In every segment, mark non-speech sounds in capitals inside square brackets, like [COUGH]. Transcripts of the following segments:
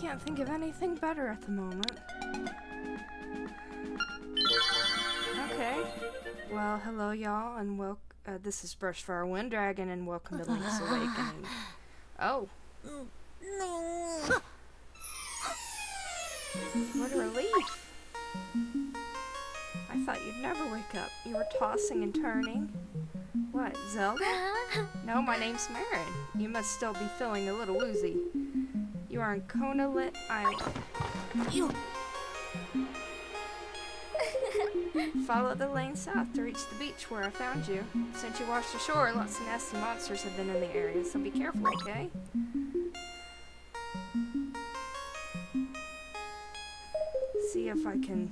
can't think of anything better at the moment. Okay. Well, hello, y'all, and welcome. Uh, this is Brushfire Wyndragon, and welcome to Link's [LAUGHS] Awakening. Oh. What a relief. I thought you'd never wake up. You were tossing and turning. What, Zelda? [LAUGHS] No, my name's Marin. You must still be feeling a little woozy. You are on Koholint Island. [LAUGHS] Follow the lane south to reach the beach where I found you. Since you washed ashore, lots of nasty monsters have been in the area, so be careful, okay? See if I can...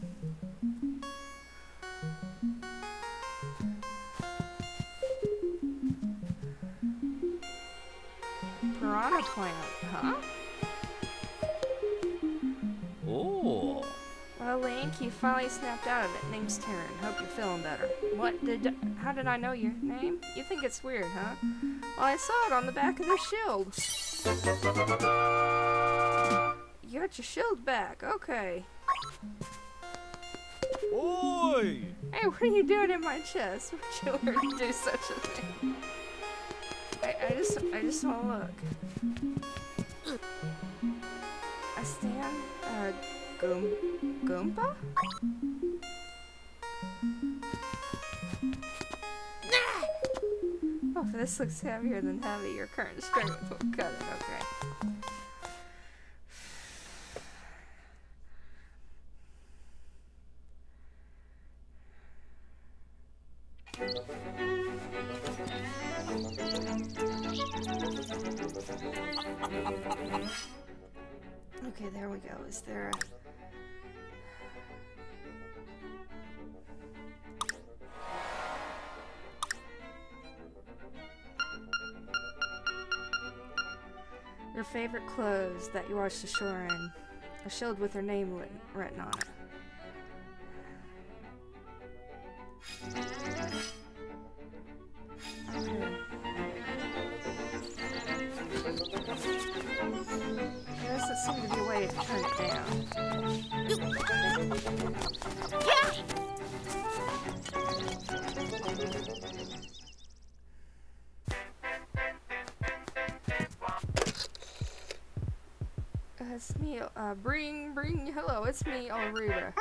Piranha plant, huh? Oh. Well, Link, you finally snapped out of it. Name's Tarin. Hope you're feeling better. What did? How did I know your name? You think it's weird, huh? Well, I saw it on the back of the shield. You got your shield back. Okay. Oi! Hey, what are you doing in my chest? [LAUGHS] Would you ever do such a thing? I, I just, I just want to look. Goom, Goomba? Oh, this looks heavier than heavy, your current strength will cut it. Okay. Okay, there we go. Is there a... Your favorite clothes that you washed ashore in. A shield with her name written on it. Uh, uh, bring, bring, hello, it's me, Ulrira.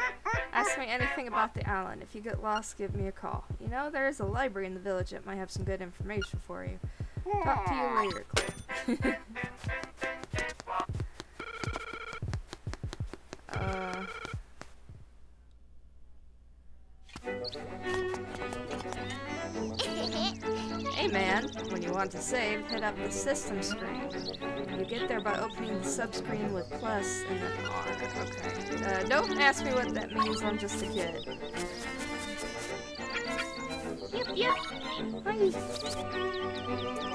Ask me anything about the island. If you get lost, give me a call. You know, there is a library in the village that might have some good information for you. Talk to you later, Claire. [LAUGHS] uh... want to save, hit up the system screen. You get there by opening the subscreen with plus and then R. Okay. Uh, don't ask me what that means, I'm just a kid. Yep, yep. Hi.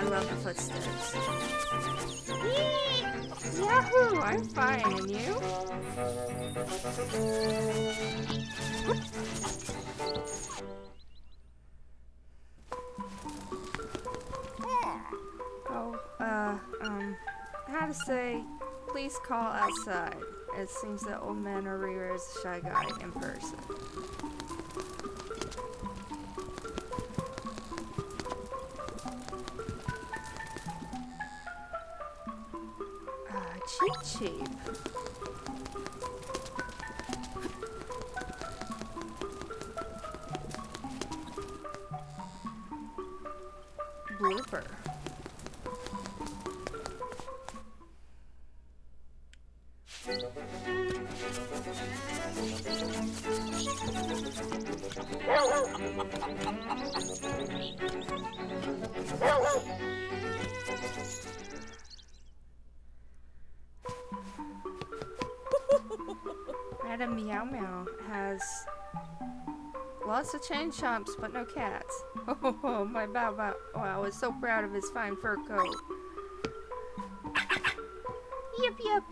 I love the footsteps. Yee! Yahoo! I'm fine, and you? [LAUGHS] Oh, uh, um, how to say, please call outside. It seems that old man Ulrira is a shy guy in person. Madam Meow Meow has lots of chain chomps, but no cats. Oh, my Bow Bow oh, Wow was so proud of his fine fur coat. yip yip.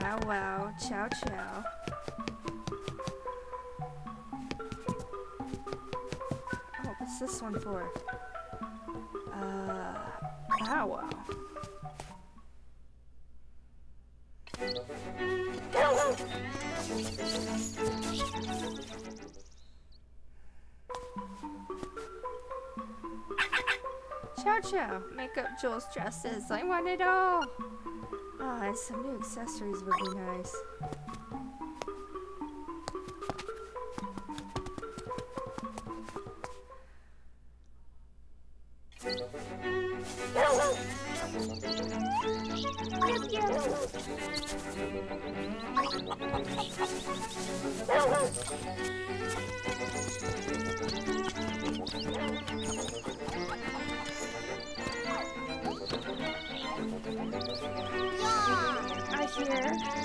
Bow Wow, Chow Chow. This one for? Uh, bow wow. Chow Chow, make up Joel's dresses. I want it all. Ah, and some new accessories would be nice.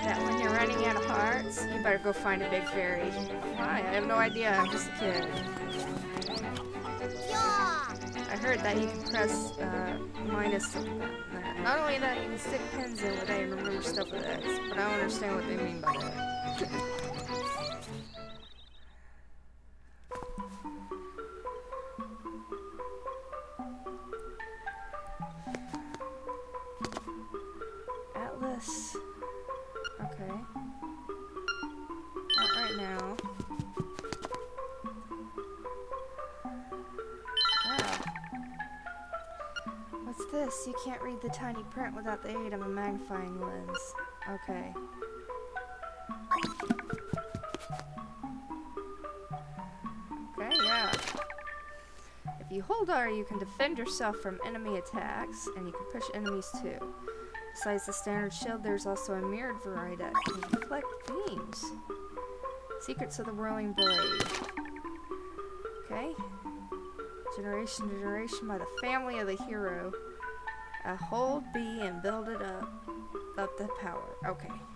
That when you're running out of hearts, you better go find a big fairy. Why? I have no idea. I'm just a kid. I heard that you can press uh, minus. Not only that, you can stick pins in A and remember stuff with X, but I don't understand what they mean by that. This? You can't read the tiny print without the aid of a magnifying lens. Okay. Okay, yeah. If you hold R, you can defend yourself from enemy attacks, and you can push enemies too. Besides the standard shield, there's also a mirrored variety that can reflect beams. Secrets of the Whirling Blade. Okay. Generation to generation by the family of the hero. Uh, hold B and build it up. Up the power. Okay.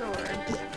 Don't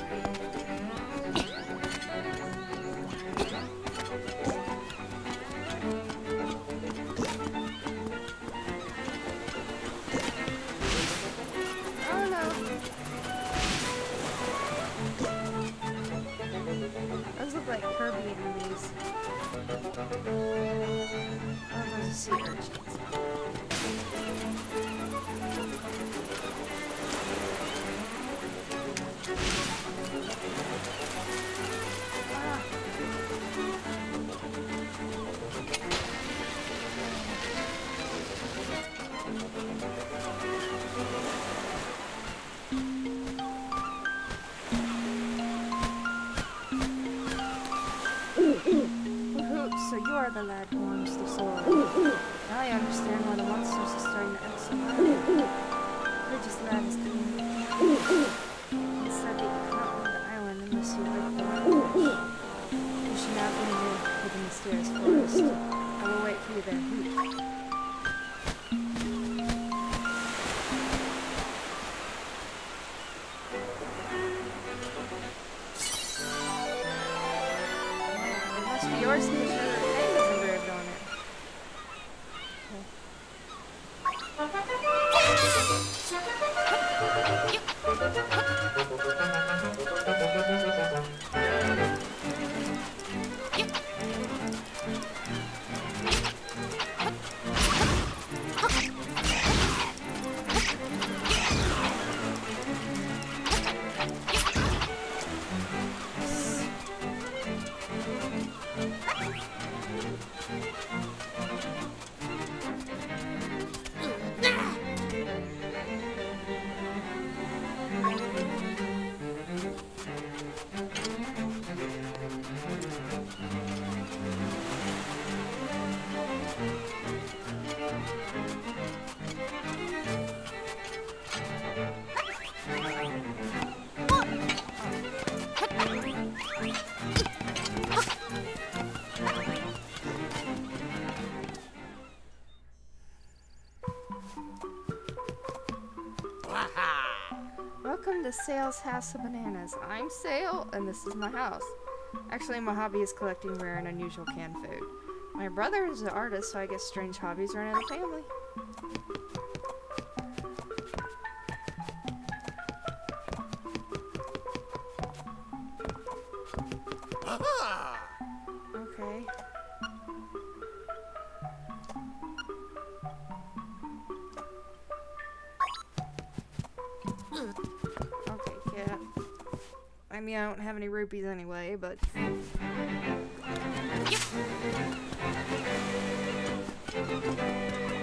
the lad warms the sword. Now I understand why the monsters are starting to act so lad is coming. It said that you cannot leave the island unless you wait for the You should now go here within the mysterious forest. I will wait for you there. Sale's House of Bananas. I'm Sale, and this is my house. Actually, my hobby is collecting rare and unusual canned food. My brother is an artist, so I guess strange hobbies run in the family. Mean, I don't have any rupees anyway, but. Oh,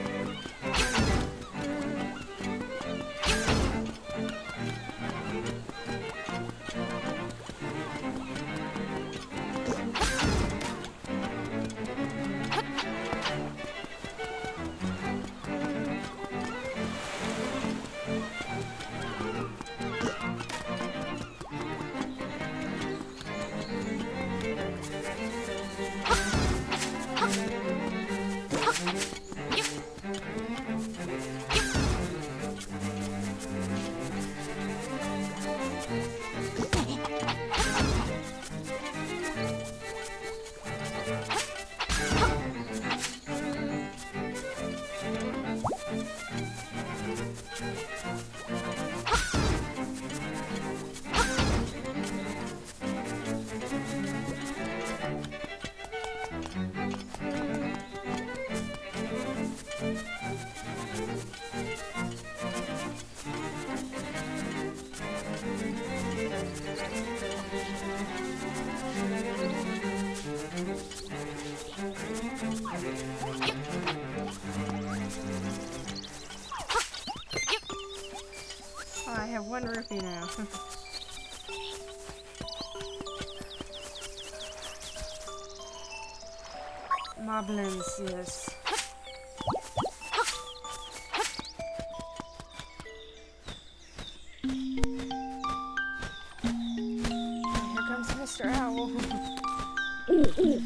hoot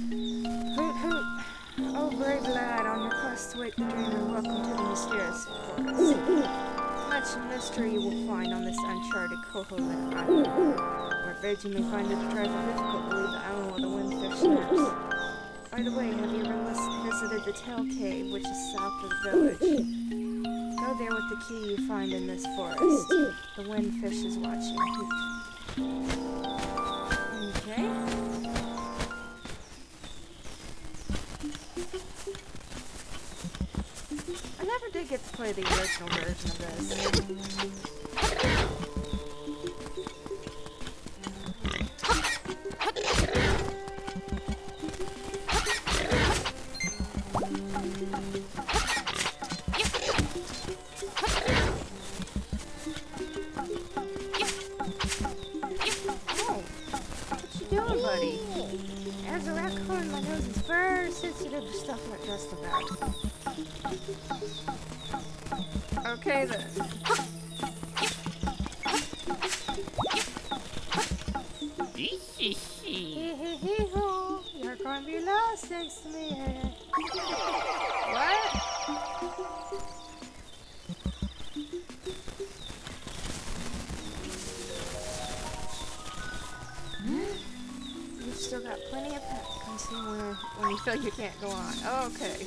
hoot. Oh, brave lad, on your quest to wake the dreamer, welcome to the mysterious forest. Much mystery you will find on this uncharted Koholint island. Where birds you may find it a trifle difficult to leave the island while the windfish snaps. By the way, have you ever visited the Tail Cave, which is south of the village? Go there with the key you find in this forest. The windfish is watching. Okay. Play the original version of this. As a raccoon, my nose is very sensitive to stuff like just about. Hoo, you're to be lost next to me? What? Hmm? You've still got plenty of pep. Consume when, when you feel you can't go on. Okay.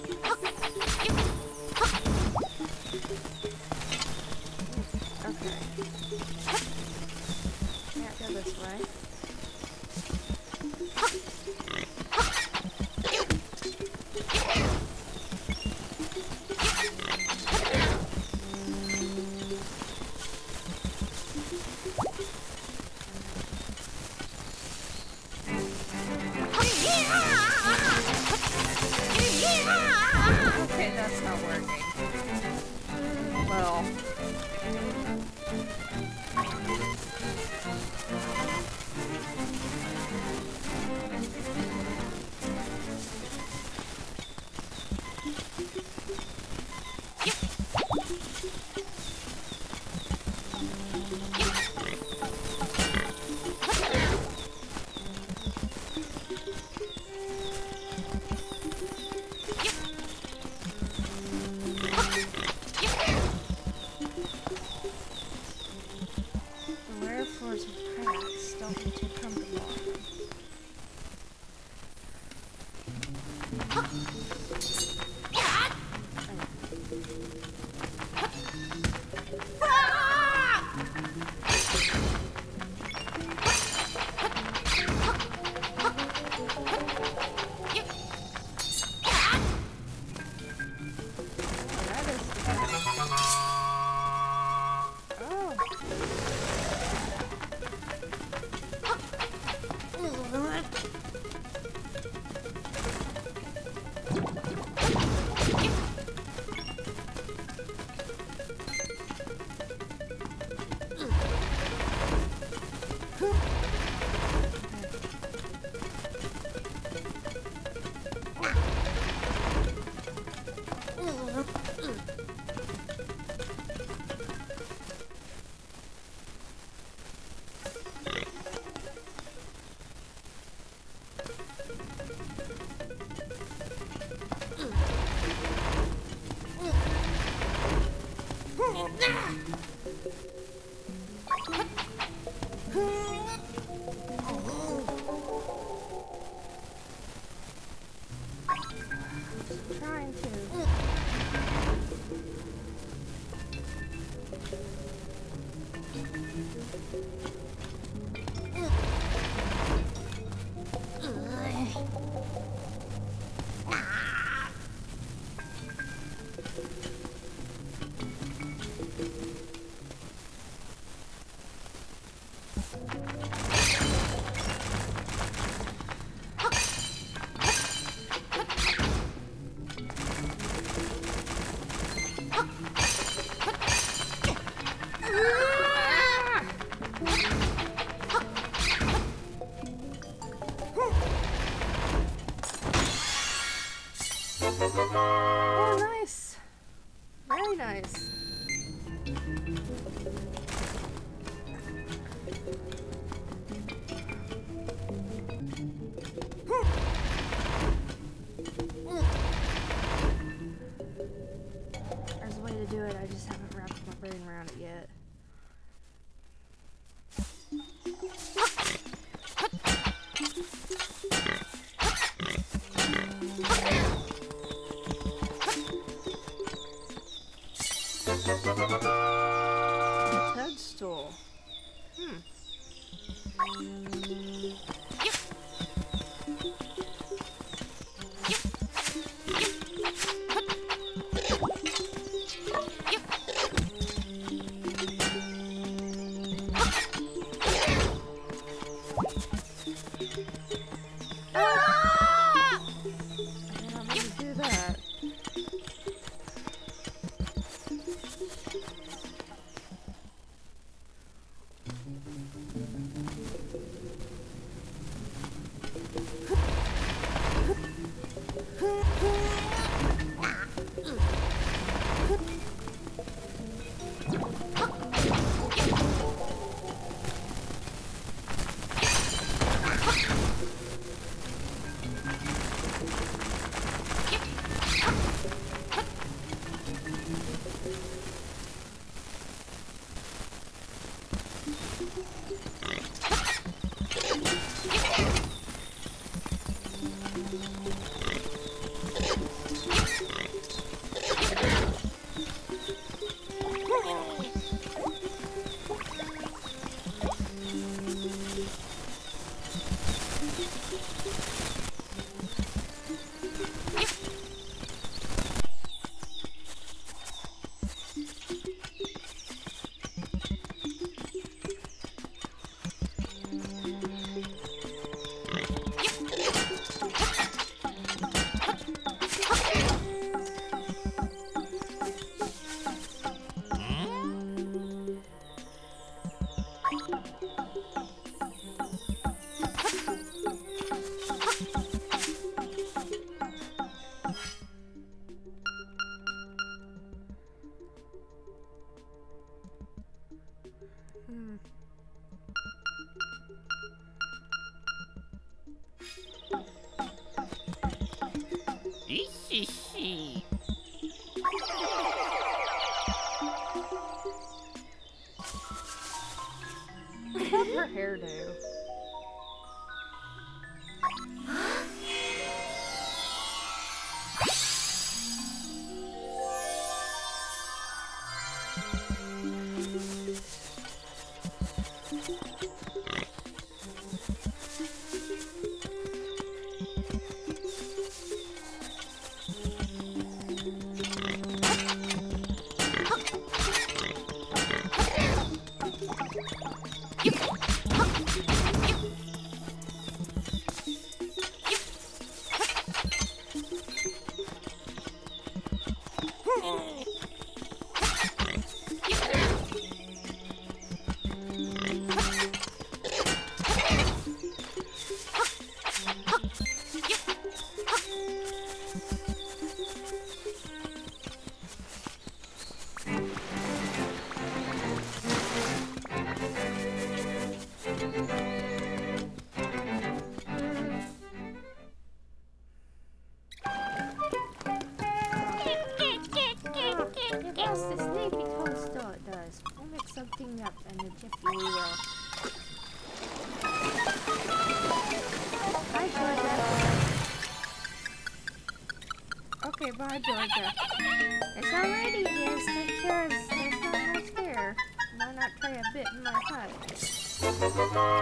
Bye, Georgia. It's already yes, take care. There's not much there. Why not try a bit in my hut?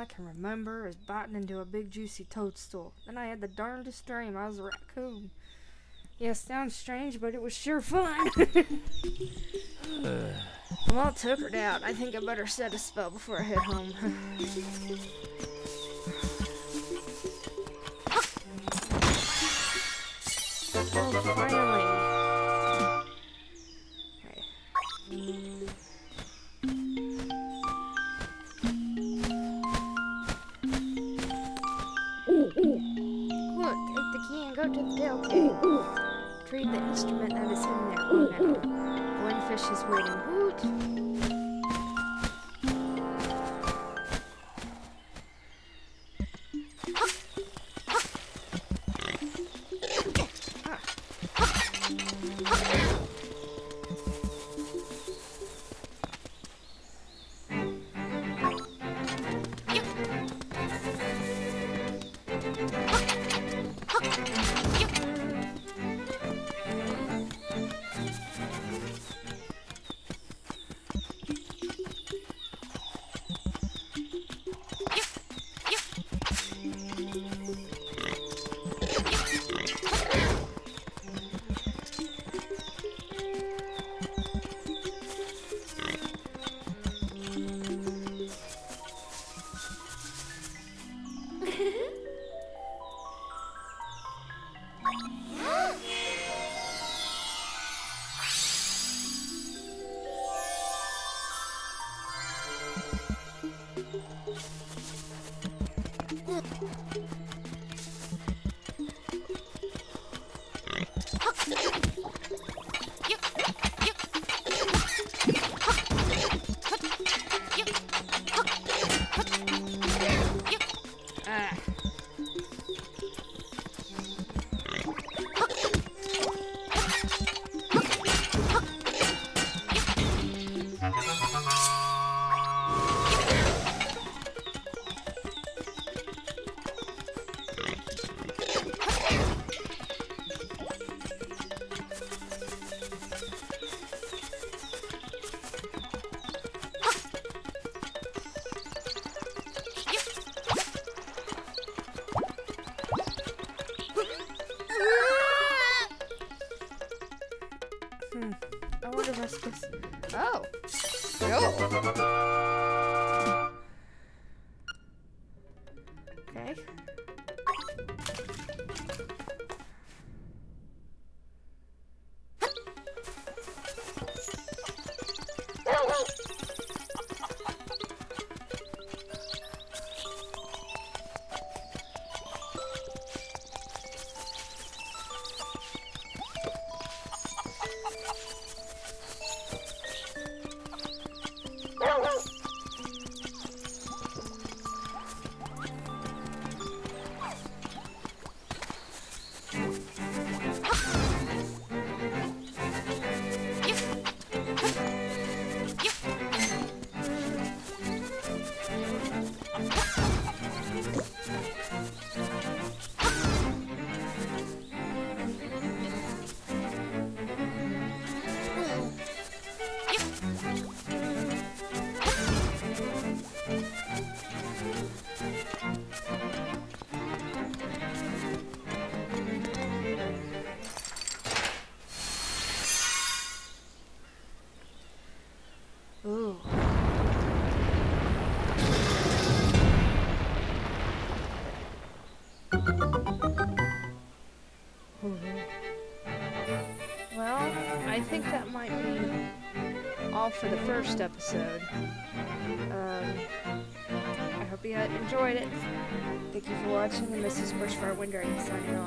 I can remember is biting into a big juicy toadstool. Then I had the darndest dream I was a raccoon. Yeah, sounds strange, but it was sure fun. [LAUGHS] well, her out. I think I better set a spell before I head home. [LAUGHS] go to the tail cave. Retrieve the instrument that is hidden there. Oh no. Windfish is waiting. Hoot. Go. For the first episode. Um, I hope you enjoyed it. Thank you for watching, this is Brushfire Wyndragon signing off.